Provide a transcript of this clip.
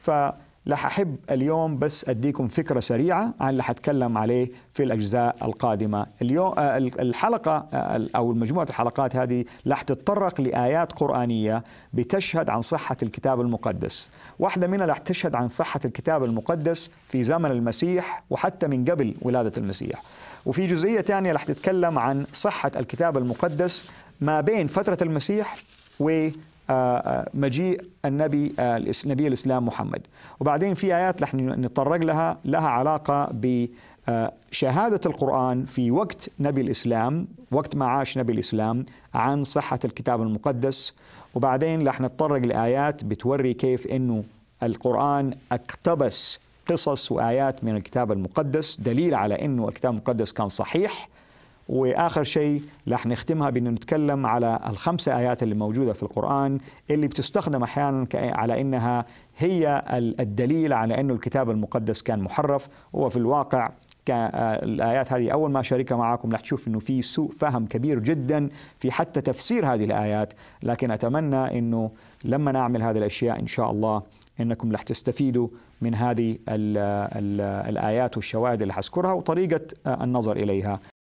فرح أحب اليوم بس أديكم فكرة سريعة عن اللي حتكلم عليه في الأجزاء القادمة. اليوم آه، الحلقة آه، أو مجموعة الحلقات هذه رح تتطرق لآيات قرآنية بتشهد عن صحة الكتاب المقدس. واحدة منها رح تشهد عن صحة الكتاب المقدس في زمن المسيح وحتى من قبل ولادة المسيح. وفي جزئية ثانية رح تتكلم عن صحة الكتاب المقدس ما بين فترة المسيح و مجيء النبي نبي الإسلام محمد. وبعدين في آيات رح نتطرق لها لها علاقة بشهاده القرآن في وقت نبي الإسلام وقت ما عاش نبي الإسلام عن صحة الكتاب المقدس. وبعدين رح نتطرق لآيات بتوري كيف إنه القرآن اقتبس قصص وآيات من الكتاب المقدس دليل على إنه الكتاب المقدس كان صحيح. وآخر شيء رح نختمها بإنه نتكلم على الخمسه آيات اللي موجودة في القرآن اللي بتستخدم أحيانا على إنها هي الدليل على إنه الكتاب المقدس كان محرف. هو في الواقع الآيات هذه أول ما أشاركها معكم رح تشوف أنه في سوء فهم كبير جدا في حتى تفسير هذه الآيات. لكن أتمنى أنه لما نعمل هذه الأشياء إن شاء الله إنكم رح تستفيدوا من هذه ال ال الآيات والشواهد اللي حذكرها وطريقة النظر إليها.